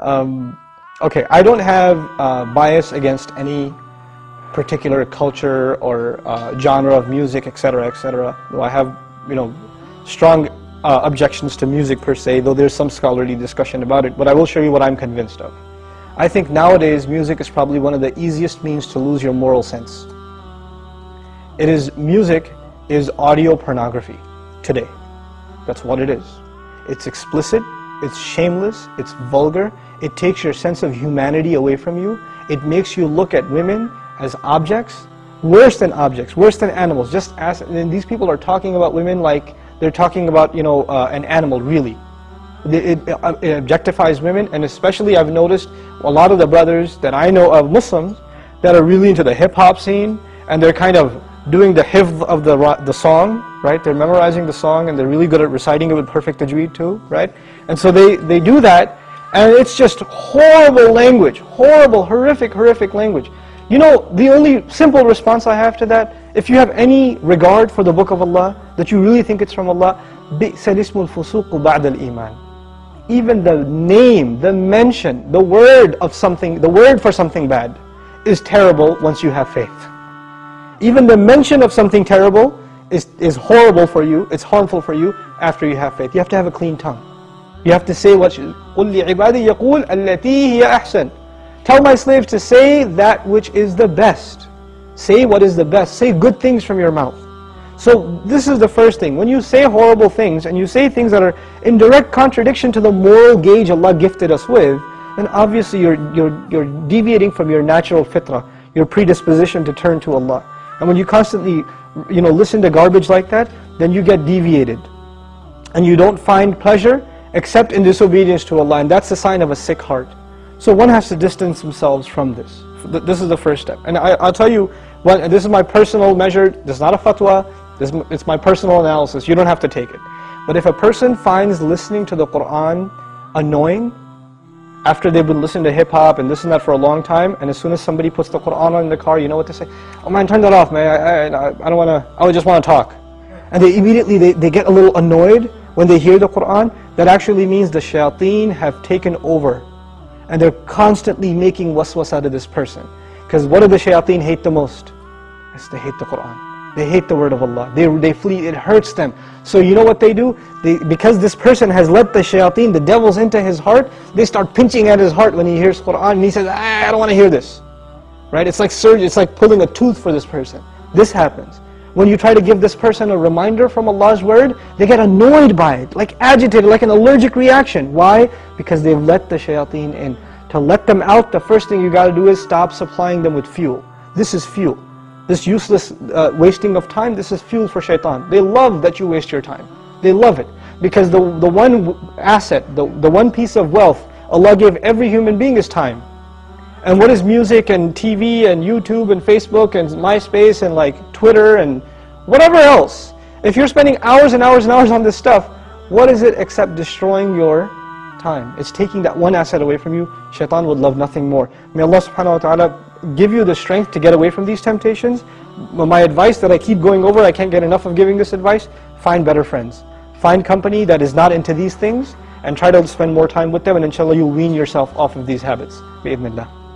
Um, okay, I don't have uh, bias against any particular culture or uh, genre of music, etc., etc. Though I have, you know, strong uh, objections to music per se, though there's some scholarly discussion about it. But I will show you what I'm convinced of. I think nowadays music is probably one of the easiest means to lose your moral sense. It is music is audio pornography today. That's what it is. It's explicit, it's shameless, it's vulgar, it takes your sense of humanity away from you, it makes you look at women as objects, worse than objects, worse than animals. Just as and these people are talking about women like they're talking about you know uh, an animal really. It, it, uh, it, objectifies women, and especially I've noticed a lot of the brothers that I know of Muslims that are really into the hip hop scene, and they're kind of doing the hifz of the the song, right? They're memorizing the song, and they're really good at reciting it with perfect tajweed too, right? And so they they do that, and it's just horrible language, horrible, horrific, horrific language. You know, the only simple response I have to that, if you have any regard for the book of Allah, that you really think it's from Allah, Even the name, the mention, the word of something, the word for something bad is terrible once you have faith. Even the mention of something terrible is, is horrible for you, it's harmful for you after you have faith. You have to have a clean tongue. You have to say what قُلْ لِعِبَادِي يَقُولْ الَّتِي هِيَ أَحْسَنُ Tell my slaves to say that which is the best. Say what is the best. Say good things from your mouth. So this is the first thing. When you say horrible things and you say things that are in direct contradiction to the moral gauge Allah gifted us with, then obviously you're, you're, you're deviating from your natural fitrah, your predisposition to turn to Allah. And when you constantly you know, listen to garbage like that, then you get deviated. And you don't find pleasure except in disobedience to Allah. And that's the sign of a sick heart. So one has to distance themselves from this. This is the first step. And I, will tell you, what, this is my personal measure, this is not a fatwa, this, it's my personal analysis, you don't have to take it. But if a person finds listening to the Qur'an annoying, after they've been listening to hip-hop and this and that for a long time, and as soon as somebody puts the Qur'an on in the car, you know what they say? Oh man, turn that off, man, I, I, I don't want to, I just want to talk. And they immediately, they, they get a little annoyed when they hear the Qur'an. That actually means the shayateen have taken over and they're constantly making waswas out of this person. Because what do the shayateen hate the most? Yes, they hate the Qur'an. They hate the word of Allah. They, they flee, it hurts them. So you know what they do? They, because this person has let the shayateen, the devils into his heart, they start pinching at his heart when he hears Qur'an and he says, I don't want to hear this. Right? It's like surgery, it's like pulling a tooth for this person. This happens. When you try to give this person a reminder from Allah's word, they get annoyed by it, like agitated, like an allergic reaction. Why? Because they've let the shayateen in. To let them out, the first thing you got to do is stop supplying them with fuel. This is fuel. This useless uh, wasting of time, this is fuel for shaitan. They love that you waste your time. They love it. Because the, the one asset, the, the one piece of wealth Allah gave every human being is time. And what is music and TV and YouTube and Facebook and MySpace and like Twitter and whatever else? If you're spending hours and hours and hours on this stuff, what is it except destroying your time? It's taking that one asset away from you. Shaitan would love nothing more. May Allah subhanahu wa ta'ala give you the strength to get away from these temptations. My advice that I keep going over, I can't get enough of giving this advice, find better friends. Find company that is not into these things and try to spend more time with them and inshallah you'll wean yourself off of these habits. Bi